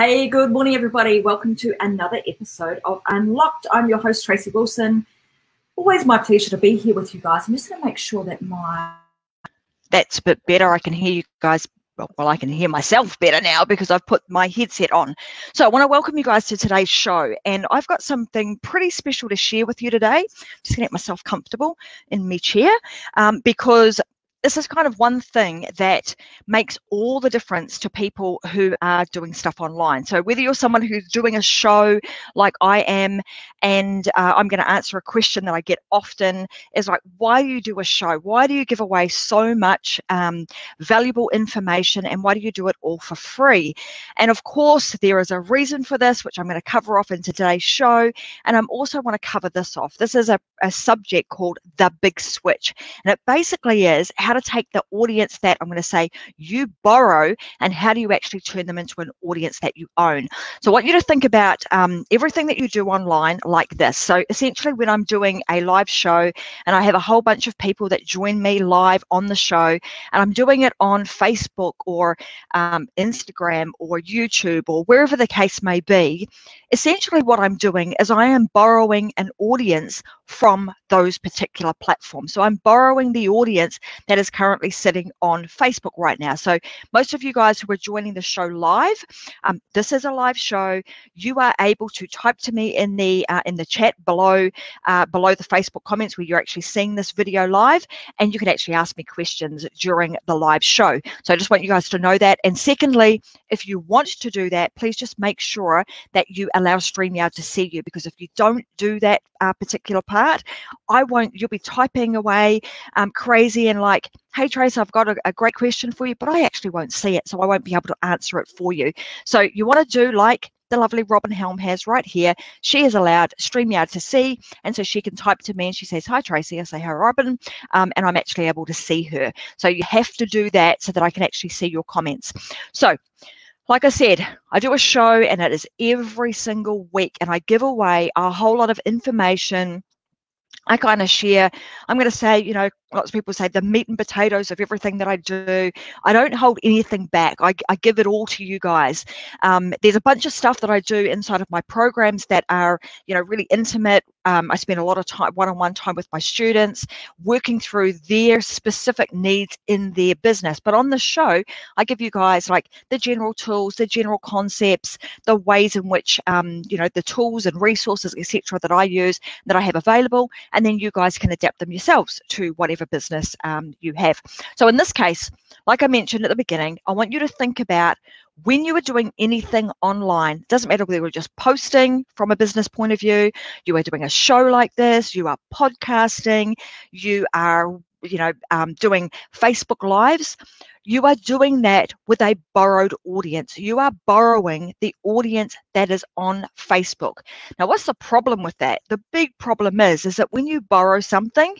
Hey, good morning, everybody. Welcome to another episode of Unlocked. I'm your host, Tracy Wilson. Always my pleasure to be here with you guys. I'm just going to make sure that my. That's a bit better. I can hear you guys. Well, I can hear myself better now because I've put my headset on. So, I want to welcome you guys to today's show. And I've got something pretty special to share with you today. Just going to get myself comfortable in my chair um, because this is kind of one thing that makes all the difference to people who are doing stuff online. So whether you're someone who's doing a show like I am, and uh, I'm going to answer a question that I get often is like, why do you do a show? Why do you give away so much um, valuable information, and why do you do it all for free? And of course, there is a reason for this, which I'm going to cover off in today's show. And I'm also want to cover this off. This is a, a subject called the big switch, and it basically is how how to take the audience that I'm going to say you borrow and how do you actually turn them into an audience that you own. So I want you to think about um, everything that you do online like this. So essentially when I'm doing a live show and I have a whole bunch of people that join me live on the show and I'm doing it on Facebook or um, Instagram or YouTube or wherever the case may be, essentially what I'm doing is I am borrowing an audience from those particular platforms. So I'm borrowing the audience that is currently sitting on Facebook right now. So most of you guys who are joining the show live, um, this is a live show. You are able to type to me in the uh, in the chat below uh, below the Facebook comments where you're actually seeing this video live, and you can actually ask me questions during the live show. So I just want you guys to know that. And secondly, if you want to do that, please just make sure that you allow StreamYard to see you because if you don't do that uh, particular part, I won't, you'll be typing away um, crazy and like, hey, Trace, I've got a, a great question for you, but I actually won't see it. So I won't be able to answer it for you. So you want to do like the lovely Robin Helm has right here. She is allowed StreamYard to see, and so she can type to me and she says, Hi, Tracy. I say, Hi, Robin, um, and I'm actually able to see her. So you have to do that so that I can actually see your comments. So like I said, I do a show and it is every single week, and I give away a whole lot of information. I kind of share, I'm going to say, you know, lots of people say the meat and potatoes of everything that I do. I don't hold anything back. I, I give it all to you guys. Um, there's a bunch of stuff that I do inside of my programs that are, you know, really intimate. Um, I spend a lot of time, one-on-one time with my students, working through their specific needs in their business. But on the show, I give you guys like the general tools, the general concepts, the ways in which, um, you know, the tools and resources, etc., that I use that I have available, and then you guys can adapt them yourselves to whatever whatever business um, you have. So in this case, like I mentioned at the beginning, I want you to think about when you are doing anything online, doesn't matter whether you're just posting from a business point of view, you are doing a show like this, you are podcasting, you are you know um, doing facebook lives you are doing that with a borrowed audience you are borrowing the audience that is on facebook now what's the problem with that the big problem is is that when you borrow something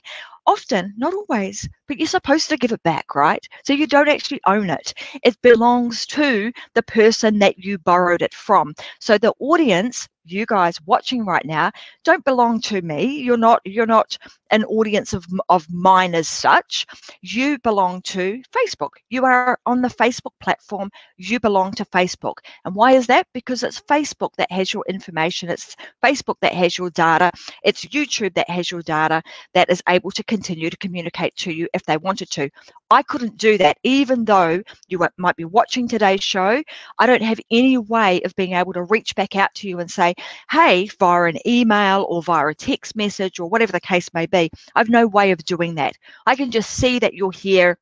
often, not always, but you're supposed to give it back, right? So you don't actually own it. It belongs to the person that you borrowed it from. So the audience you guys watching right now don't belong to me you're not you're not an audience of of mine as such you belong to facebook you are on the facebook platform you belong to facebook and why is that because it's facebook that has your information it's facebook that has your data it's youtube that has your data that is able to continue to communicate to you if they wanted to I couldn't do that, even though you might be watching today's show. I don't have any way of being able to reach back out to you and say, hey, via an email or via a text message or whatever the case may be. I've no way of doing that. I can just see that you're here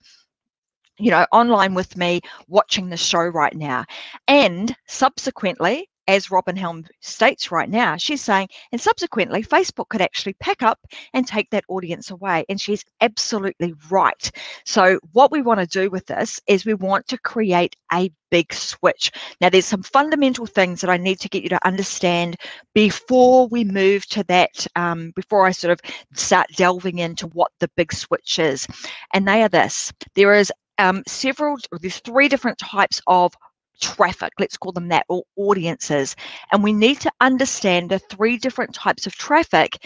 you know, online with me watching the show right now. And subsequently, as Robin Helm states right now, she's saying, and subsequently, Facebook could actually pack up and take that audience away. And she's absolutely right. So, what we want to do with this is we want to create a big switch. Now, there's some fundamental things that I need to get you to understand before we move to that, um, before I sort of start delving into what the big switch is. And they are this there is um, several, there's three different types of traffic, let's call them that, or audiences. And we need to understand the three different types of traffic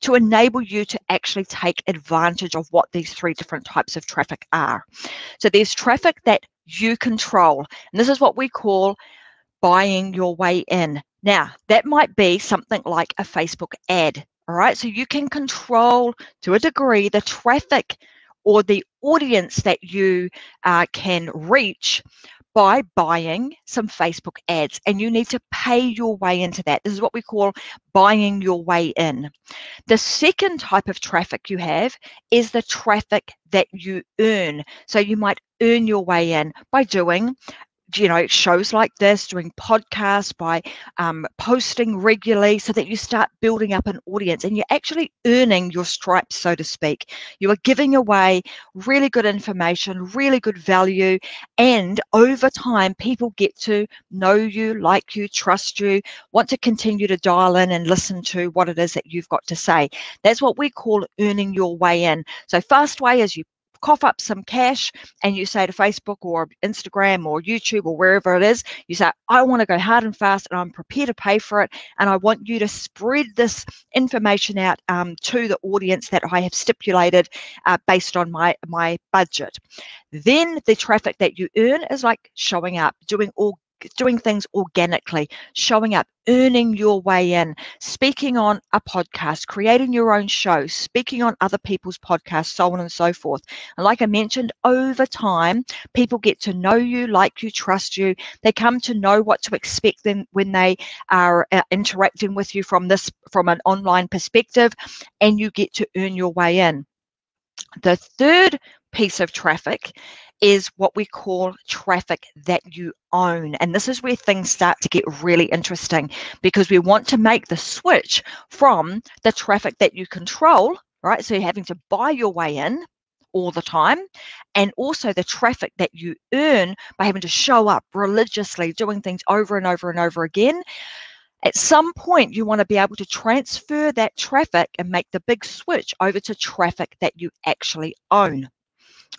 to enable you to actually take advantage of what these three different types of traffic are. So there's traffic that you control, and this is what we call buying your way in. Now, that might be something like a Facebook ad. All right. So you can control to a degree the traffic or the audience that you uh, can reach by buying some Facebook ads and you need to pay your way into that. This is what we call buying your way in. The second type of traffic you have is the traffic that you earn. So you might earn your way in by doing you know shows like this doing podcasts by um, posting regularly so that you start building up an audience and you're actually earning your stripes so to speak. You are giving away really good information really good value and over time people get to know you like you trust you want to continue to dial in and listen to what it is that you've got to say. That's what we call earning your way in. So fast way is you cough up some cash and you say to Facebook or Instagram or YouTube or wherever it is, you say, I want to go hard and fast and I'm prepared to pay for it. And I want you to spread this information out um, to the audience that I have stipulated uh, based on my, my budget. Then the traffic that you earn is like showing up, doing all doing things organically, showing up, earning your way in, speaking on a podcast, creating your own show, speaking on other people's podcasts, so on and so forth. And like I mentioned, over time, people get to know you, like you, trust you. They come to know what to expect them when they are uh, interacting with you from this from an online perspective, and you get to earn your way in. The third piece of traffic is what we call traffic that you own. And this is where things start to get really interesting because we want to make the switch from the traffic that you control, right? So you're having to buy your way in all the time, and also the traffic that you earn by having to show up religiously, doing things over and over and over again. At some point, you want to be able to transfer that traffic and make the big switch over to traffic that you actually own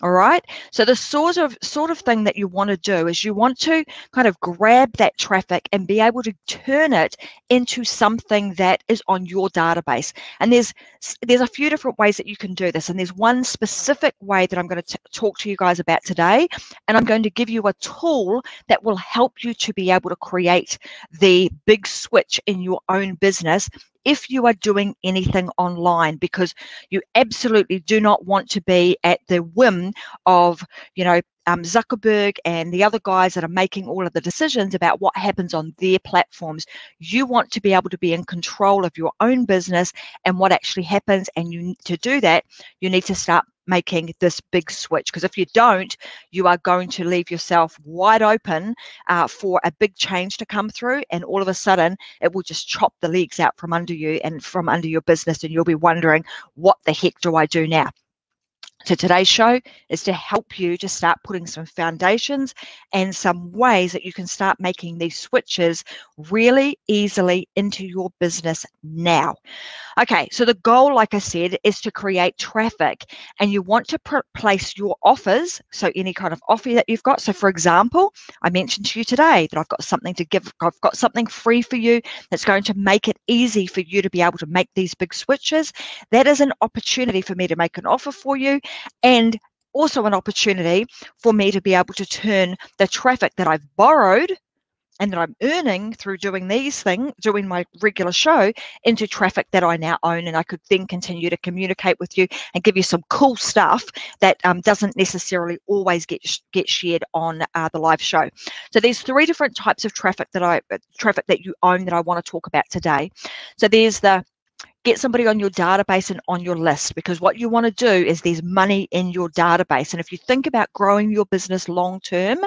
all right? So the sort of sort of thing that you want to do is you want to kind of grab that traffic and be able to turn it into something that is on your database. And there's there's a few different ways that you can do this. And there's one specific way that i'm going to talk to you guys about today. And i'm going to give you a tool that will help you to be able to create the big switch in your own business if you are doing anything online because you absolutely do not want to be at the whim of you know um, Zuckerberg and the other guys that are making all of the decisions about what happens on their platforms. You want to be able to be in control of your own business and what actually happens. And you to do that, you need to start making this big switch because if you don't you are going to leave yourself wide open uh, for a big change to come through and all of a sudden it will just chop the legs out from under you and from under your business and you'll be wondering what the heck do i do now so today's show is to help you to start putting some foundations and some ways that you can start making these switches really easily into your business now. Okay, so the goal, like I said, is to create traffic and you want to pr- place your offers. So any kind of offer that you've got. So for example, I mentioned to you today that I've got something to give, I've got something free for you that's going to make it easy for you to be able to make these big switches. That is an opportunity for me to make an offer for you and also an opportunity for me to be able to turn the traffic that I've borrowed and that I'm earning through doing these things, doing my regular show, into traffic that I now own. And I could then continue to communicate with you and give you some cool stuff that um, doesn't necessarily always get get shared on uh, the live show. So there's three different types of traffic that I uh, traffic that you own that I want to talk about today. So there's the get somebody on your database and on your list because what you want to do is there's money in your database. And if you think about growing your business long term,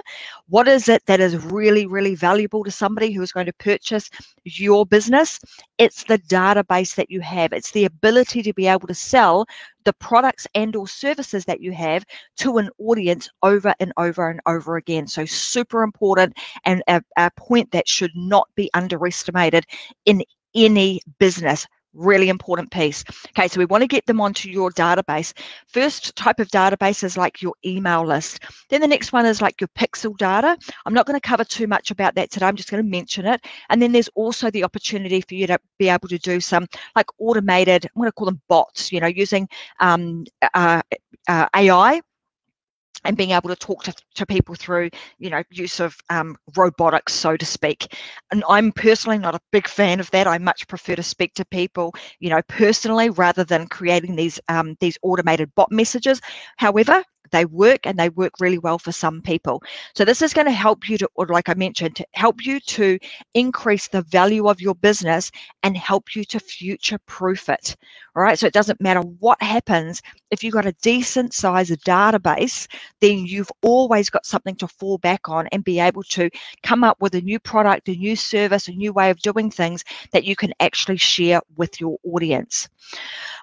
what is it that is really, really valuable to somebody who is going to purchase your business? It's the database that you have. It's the ability to be able to sell the products and or services that you have to an audience over and over and over again. So super important and a, a point that should not be underestimated in any business really important piece. Okay, so we want to get them onto your database. First type of database is like your email list. Then the next one is like your pixel data. I'm not going to cover too much about that today. I'm just going to mention it. And then there's also the opportunity for you to be able to do some like automated, I'm going to call them bots, you know, using um, uh, uh, AI and being able to talk to, to people through you know use of um, robotics so to speak. And i'm personally not a big fan of that. I much prefer to speak to people you know personally rather than creating these um, these automated bot messages. However they work and they work really well for some people. So this is going to help you to, or like I mentioned, to help you to increase the value of your business and help you to future proof it. All right. So it doesn't matter what happens. If you've got a decent size database, then you've always got something to fall back on and be able to come up with a new product, a new service, a new way of doing things that you can actually share with your audience.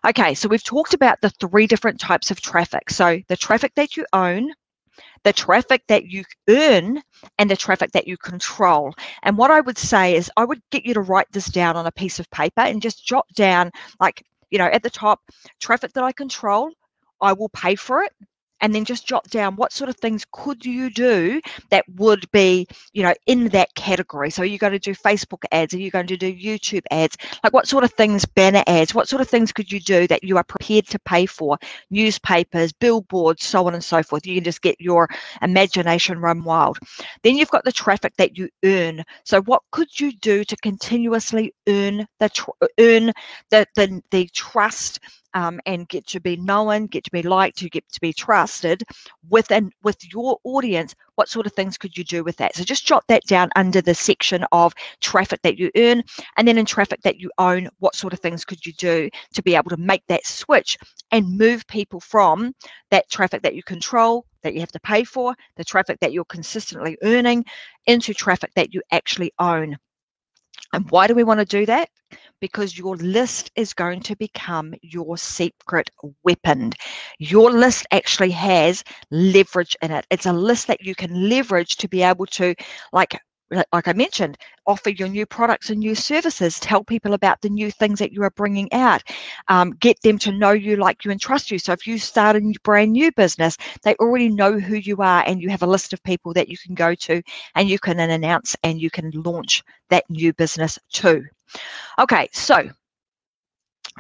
Okay, so we've talked about the three different types of traffic. So the traffic that you own, the traffic that you earn and the traffic that you control. And what I would say is I would get you to write this down on a piece of paper and just jot down like, you know, at the top, traffic that I control, I will pay for it and then just jot down what sort of things could you do that would be you know in that category. So are you going to do facebook ads? Are you going to do youtube ads? Like what sort of things banner ads? What sort of things could you do that you are prepared to pay for? Newspapers billboards so on and so forth. You can just get your imagination run wild. Then you've got the traffic that you earn. So what could you do to continuously earn the earn the, the the trust um, and get to be known, get to be liked, you get to be trusted with and with your audience, what sort of things could you do with that? So just jot that down under the section of traffic that you earn, and then in traffic that you own, what sort of things could you do to be able to make that switch and move people from that traffic that you control that you have to pay for, the traffic that you're consistently earning, into traffic that you actually own. And why do we want to do that? Because your list is going to become your secret weapon. Your list actually has leverage in it. It's a list that you can leverage to be able to, like, like I mentioned, offer your new products and new services, tell people about the new things that you are bringing out, um, get them to know you, like you, and trust you. So if you start a new, brand new business, they already know who you are, and you have a list of people that you can go to and you can then announce and you can launch that new business too. Okay, so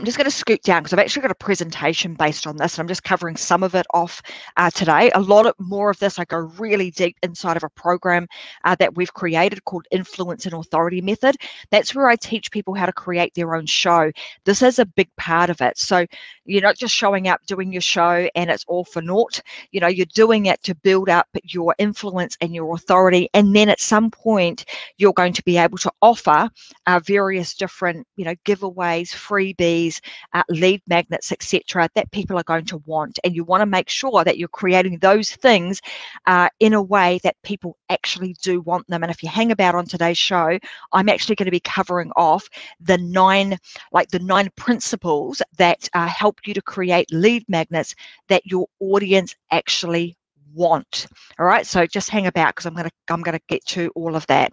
I'm just going to scoot down because I've actually got a presentation based on this and I'm just covering some of it off uh, today. A lot of, more of this, I go really deep inside of a program uh, that we've created called Influence and Authority Method. That's where I teach people how to create their own show. This is a big part of it. So you're not just showing up doing your show and it's all for naught. You know, you're doing it to build up your influence and your authority. And then at some point, you're going to be able to offer uh, various different, you know, giveaways, freebies, uh, lead magnets, etc., that people are going to want. And you want to make sure that you're creating those things uh, in a way that people actually do want them. And if you hang about on today's show, I'm actually going to be covering off the nine, like the nine principles that uh, help you to create lead magnets that your audience actually want all right so just hang about because i'm going to i'm to get to all of that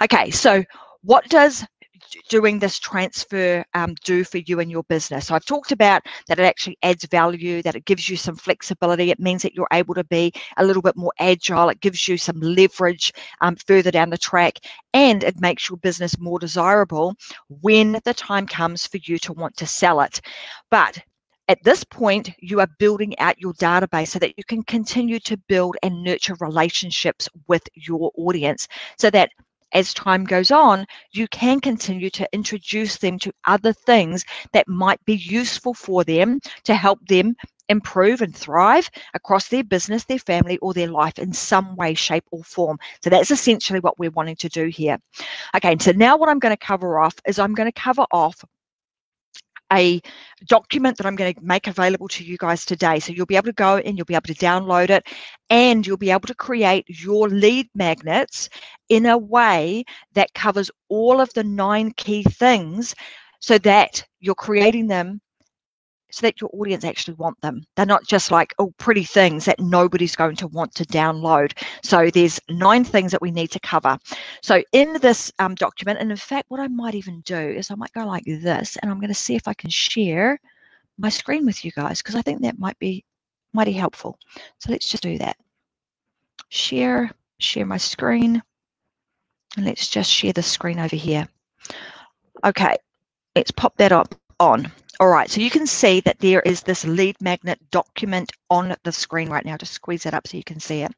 okay so what does doing this transfer um, do for you and your business? So I've talked about that it actually adds value, that it gives you some flexibility. It means that you're able to be a little bit more agile. It gives you some leverage um, further down the track, and it makes your business more desirable when the time comes for you to want to sell it. But at this point, you are building out your database so that you can continue to build and nurture relationships with your audience so that as time goes on, you can continue to introduce them to other things that might be useful for them to help them improve and thrive across their business, their family, or their life in some way, shape, or form. So that's essentially what we're wanting to do here. Okay, so now what I'm going to cover off is I'm going to cover off a document that I'm going to make available to you guys today. So you'll be able to go and you'll be able to download it and you'll be able to create your lead magnets in a way that covers all of the nine key things so that you're creating them so that your audience actually want them. They're not just like, oh, pretty things that nobody's going to want to download. So there's nine things that we need to cover. So in this um, document, and in fact, what I might even do is I might go like this, and I'm going to see if I can share my screen with you guys, because I think that might be mighty helpful. So let's just do that. Share, share my screen. And let's just share the screen over here. Okay, let's pop that up on. All right, so you can see that there is this lead magnet document on the screen right now. Just squeeze that up so you can see it.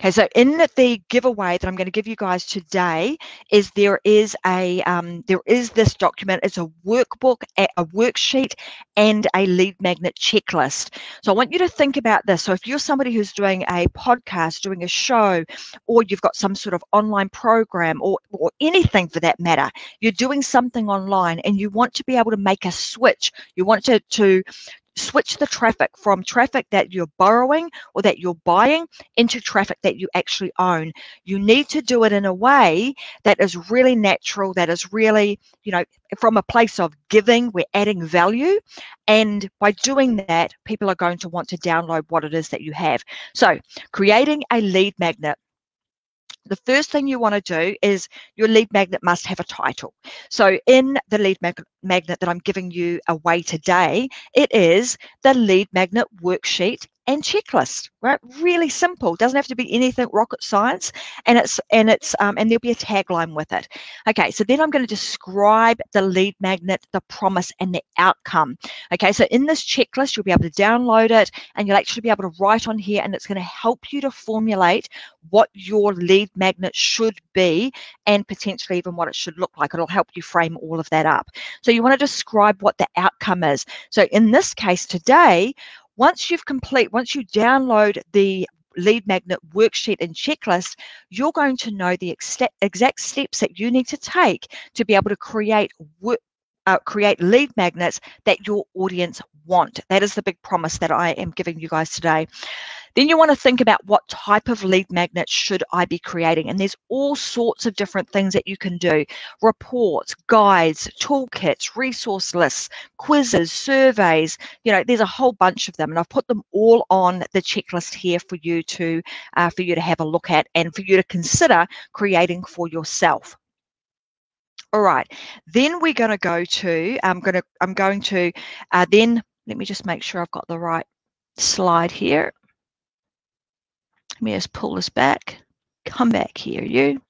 Okay, so in the giveaway that I'm going to give you guys today is there is a um, there is this document. It's a workbook, a worksheet, and a lead magnet checklist. So I want you to think about this. So if you're somebody who's doing a podcast, doing a show, or you've got some sort of online program, or or anything for that matter, you're doing something online and you want to be able to make a switch. You want to to switch the traffic from traffic that you're borrowing or that you're buying into traffic that you actually own. You need to do it in a way that is really natural, that is really, you know, from a place of giving, we're adding value. And by doing that, people are going to want to download what it is that you have. So, creating a lead magnet the first thing you want to do is your lead magnet must have a title. So in the lead mag magnet that I'm giving you away today, it is the lead magnet worksheet and checklist right? Really simple. Doesn't have to be anything rocket science and it's and it's um, and there'll be a tagline with it. Okay so then i'm going to describe the lead magnet the promise and the outcome. Okay so in this checklist you'll be able to download it and you'll actually be able to write on here and it's going to help you to formulate what your lead magnet should be and potentially even what it should look like. It'll help you frame all of that up. So you want to describe what the outcome is. So in this case today once you've complete, once you download the lead magnet worksheet and checklist, you're going to know the exact steps that you need to take to be able to create work, uh, create lead magnets that your audience want. That is the big promise that I am giving you guys today. Then you want to think about what type of lead magnet should I be creating? And there's all sorts of different things that you can do. Reports, guides, toolkits, resource lists, quizzes, surveys, you know, there's a whole bunch of them. And I've put them all on the checklist here for you to uh, for you to have a look at and for you to consider creating for yourself. All right, then we're going to go to, I'm going to, I'm going to uh, then, let me just make sure I've got the right slide here. Let me just pull this back. Come back here, you.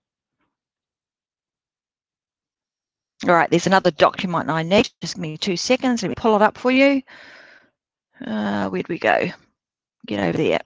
All right, there's another document I need. Just give me two seconds. Let me pull it up for you. Uh, where'd we go? Get over there.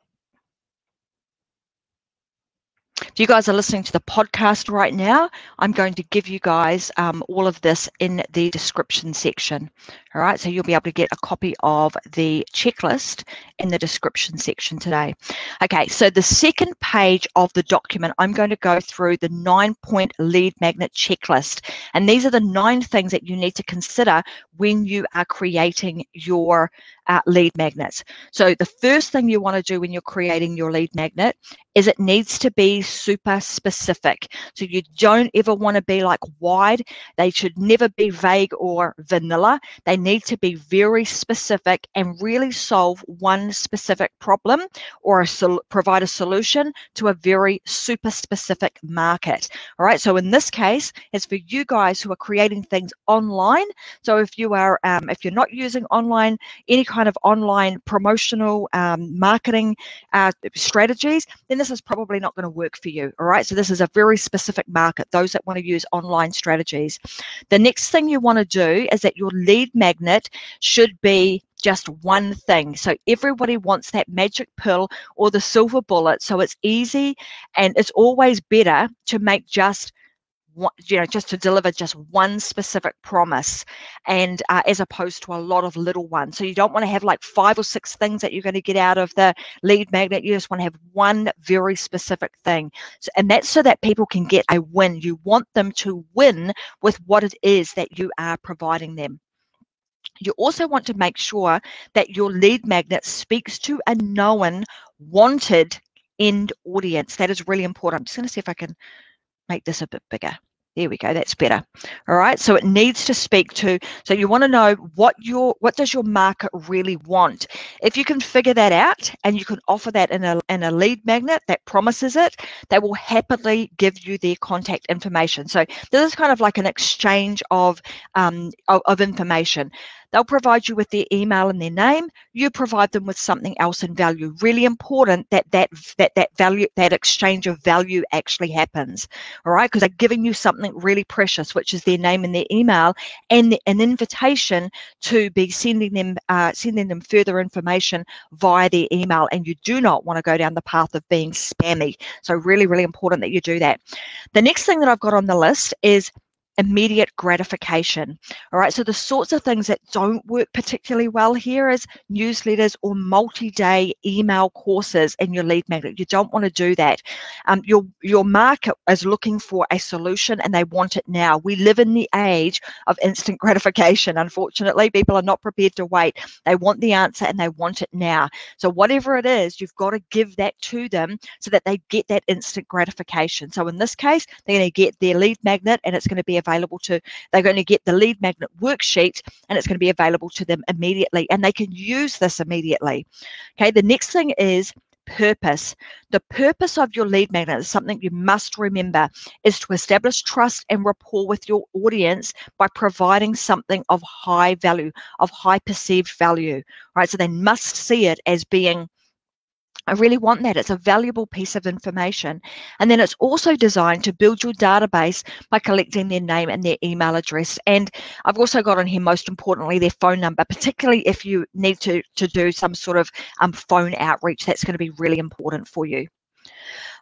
If you guys are listening to the podcast right now, I'm going to give you guys um, all of this in the description section. All right, so you'll be able to get a copy of the checklist in the description section today. Okay, so the second page of the document, I'm going to go through the nine point lead magnet checklist. And these are the nine things that you need to consider when you are creating your uh, lead magnets. So the first thing you want to do when you're creating your lead magnet is it needs to be super specific. So you don't ever want to be like wide. They should never be vague or vanilla. They need to be very specific and really solve one specific problem or a sol- provide a solution to a very super specific market. All right. So in this case, it's for you guys who are creating things online. So if you are, um, if you're not using online, any kind of online promotional um, marketing uh, strategies, then this is probably not going to work for you. All right. So this is a very specific market, those that want to use online strategies. The next thing you want to do is that your lead magnet should be just one thing. So everybody wants that magic pill or the silver bullet. So it's easy and it's always better to make just you know just to deliver just one specific promise and uh, as opposed to a lot of little ones. So you don't want to have like five or six things that you're going to get out of the lead magnet. You just want to have one very specific thing. So, and that's so that people can get a win. You want them to win with what it is that you are providing them you also want to make sure that your lead magnet speaks to a known wanted end audience that is really important i'm just going to see if i can make this a bit bigger. There we go, that's better. All right, so it needs to speak to, so you want to know what your, what does your market really want? If you can figure that out and you can offer that in a, in a lead magnet that promises it, they will happily give you their contact information. So this is kind of like an exchange of, um, of, of information. They'll provide you with their email and their name. You provide them with something else in value. Really important that that that that value that exchange of value actually happens. All right, because they're giving you something really precious, which is their name and their email, and an invitation to be sending them uh, sending them further information via their email. And you do not want to go down the path of being spammy. So really, really important that you do that. The next thing that I've got on the list is immediate gratification. All right, so the sorts of things that don't work particularly well here is newsletters or multi-day email courses in your lead magnet. You don't want to do that. Um, your your market is looking for a solution and they want it now. We live in the age of instant gratification. Unfortunately, people are not prepared to wait. They want the answer and they want it now. So whatever it is, you've got to give that to them so that they get that instant gratification. So in this case, they're going to get their lead magnet and it's going to be available to, they're going to get the lead magnet worksheet and it's going to be available to them immediately and they can use this immediately. Okay, the next thing is purpose. The purpose of your lead magnet is something you must remember is to establish trust and rapport with your audience by providing something of high value, of high perceived value, right? So they must see it as being I really want that. It's a valuable piece of information. And then it's also designed to build your database by collecting their name and their email address. And I've also got on here, most importantly, their phone number, particularly if you need to, to do some sort of um, phone outreach. That's going to be really important for you.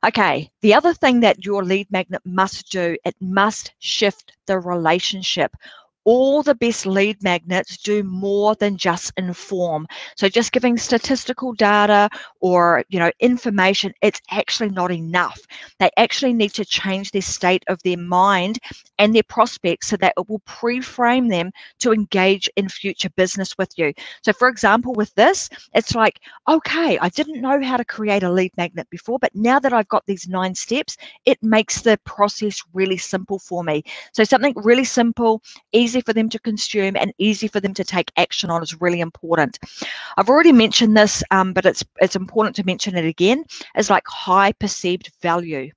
Okay, the other thing that your lead magnet must do, it must shift the relationship all the best lead magnets do more than just inform. So just giving statistical data or, you know, information, it's actually not enough. They actually need to change their state of their mind and their prospects so that it will pre-frame them to engage in future business with you. So for example, with this, it's like, okay, I didn't know how to create a lead magnet before, but now that I've got these nine steps, it makes the process really simple for me. So something really simple, easy easy for them to consume and easy for them to take action on is really important. I've already mentioned this, um, but it's it's important to mention it again. Is like high perceived value.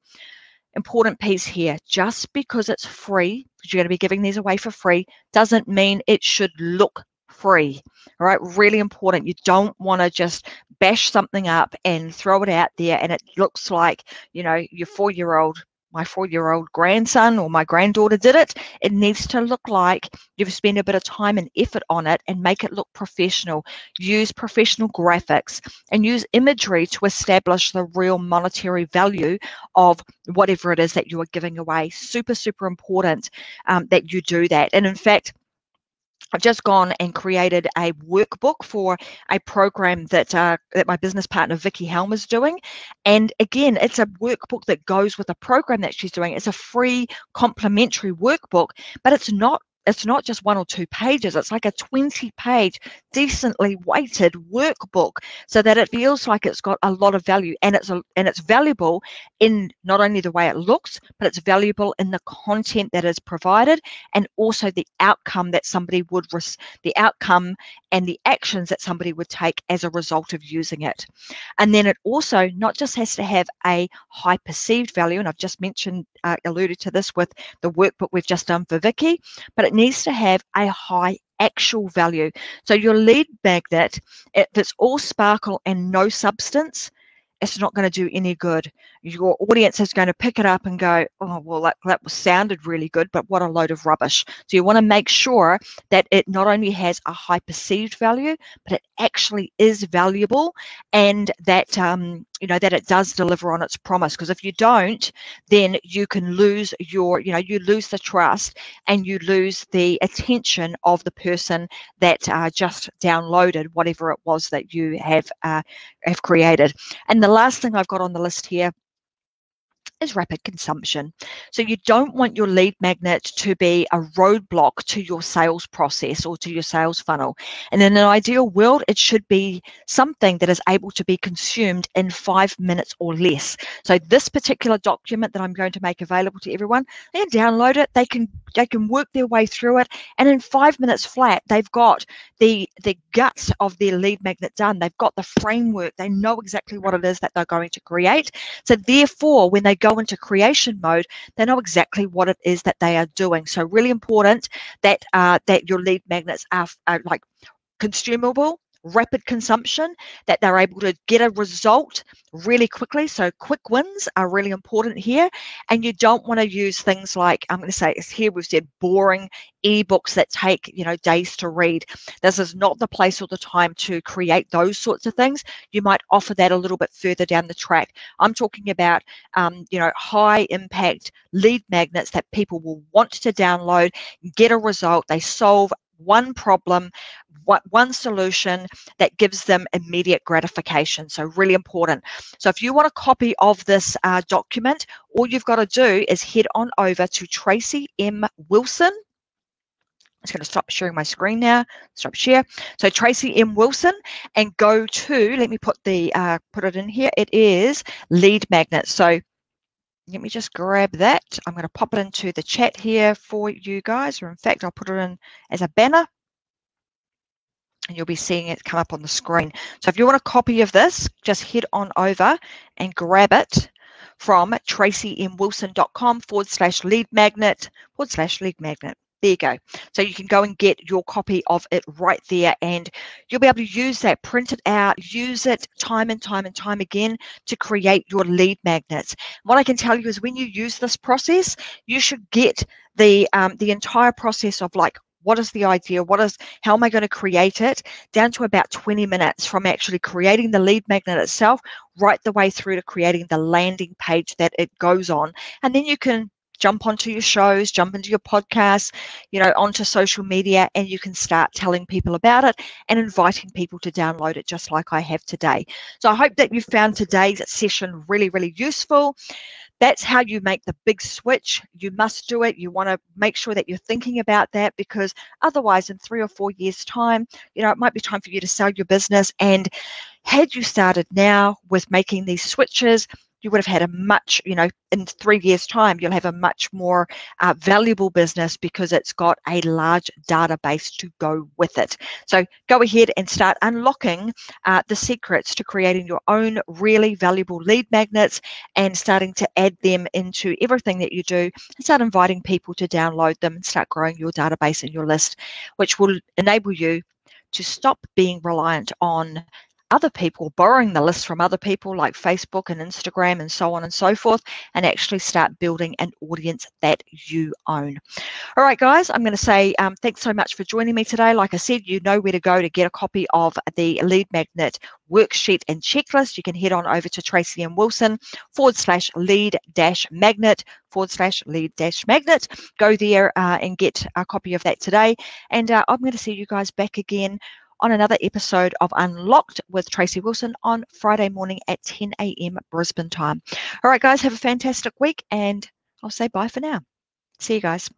Important piece here. Just because it's free, because you're going to be giving these away for free, doesn't mean it should look free. All right, really important. You don't want to just bash something up and throw it out there and it looks like, you know, your four year old my four year old grandson or my granddaughter did it. It needs to look like you've spent a bit of time and effort on it and make it look professional. Use professional graphics and use imagery to establish the real monetary value of whatever it is that you are giving away. Super, super important um, that you do that. And in fact, I've just gone and created a workbook for a program that uh, that my business partner Vicky Helm is doing, and again, it's a workbook that goes with a program that she's doing. It's a free complimentary workbook, but it's not it's not just one or two pages it's like a 20 page decently weighted workbook so that it feels like it's got a lot of value and it's a, and it's valuable in not only the way it looks but it's valuable in the content that is provided and also the outcome that somebody would the outcome and the actions that somebody would take as a result of using it. And then it also not just has to have a high perceived value and i've just mentioned uh, alluded to this with the workbook we've just done for vicky but it needs to have a high actual value. So your lead magnet, if it's all sparkle and no substance, it's not going to do any good. Your audience is going to pick it up and go, oh, well, that, that sounded really good, but what a load of rubbish. So you want to make sure that it not only has a high perceived value, but it actually is valuable and that, um, you know, that it does deliver on its promise. Because if you don't, then you can lose your, you know, you lose the trust and you lose the attention of the person that uh, just downloaded whatever it was that you have uh, have created. And the last thing I've got on the list here is rapid consumption. So you don't want your lead magnet to be a roadblock to your sales process or to your sales funnel. And in an ideal world, it should be something that is able to be consumed in five minutes or less. So this particular document that I'm going to make available to everyone, they can download it, they can they can work their way through it, and in five minutes flat, they've got the the guts of their lead magnet done. They've got the framework, they know exactly what it is that they're going to create. So therefore, when they go go into creation mode, they know exactly what it is that they are doing. So really important that uh, that your lead magnets are, are like consumable rapid consumption, that they're able to get a result really quickly. So quick wins are really important here. And you don't want to use things like, I'm going to say here we've said boring ebooks that take, you know, days to read. This is not the place or the time to create those sorts of things. You might offer that a little bit further down the track. I'm talking about, um, you know, high impact lead magnets that people will want to download, get a result. They solve one problem one solution that gives them immediate gratification. So really important. So if you want a copy of this uh, document, all you've got to do is head on over to Tracy M. Wilson. I'm just going to stop sharing my screen now. Stop share. So Tracy M. Wilson, and go to. Let me put the uh, put it in here. It is lead magnet. So let me just grab that. I'm going to pop it into the chat here for you guys, or in fact, I'll put it in as a banner and you'll be seeing it come up on the screen. So if you want a copy of this, just head on over and grab it from tracymwilson.com forward slash lead magnet forward slash lead magnet. There you go. So you can go and get your copy of it right there and you'll be able to use that, print it out, use it time and time and time again to create your lead magnets. What I can tell you is when you use this process, you should get the um, the entire process of like what is the idea what is how am i going to create it down to about 20 minutes from actually creating the lead magnet itself right the way through to creating the landing page that it goes on and then you can jump onto your shows jump into your podcasts you know onto social media and you can start telling people about it and inviting people to download it just like i have today so i hope that you found today's session really really useful that's how you make the big switch. You must do it. You want to make sure that you're thinking about that because otherwise, in three or four years' time, you know, it might be time for you to sell your business. And had you started now with making these switches, you would have had a much, you know, in three years' time, you'll have a much more uh, valuable business because it's got a large database to go with it. So go ahead and start unlocking uh, the secrets to creating your own really valuable lead magnets and starting to add them into everything that you do and start inviting people to download them and start growing your database and your list, which will enable you to stop being reliant on other people, borrowing the list from other people like Facebook and Instagram and so on and so forth, and actually start building an audience that you own. All right, guys, I'm going to say um, thanks so much for joining me today. Like I said, you know where to go to get a copy of the Lead Magnet worksheet and checklist. You can head on over to Tracy M. Wilson forward slash lead dash magnet forward slash lead dash magnet. Go there uh, and get a copy of that today. And uh, I'm going to see you guys back again on another episode of Unlocked with Tracy Wilson on Friday morning at 10 a.m. Brisbane time. All right, guys, have a fantastic week, and I'll say bye for now. See you guys.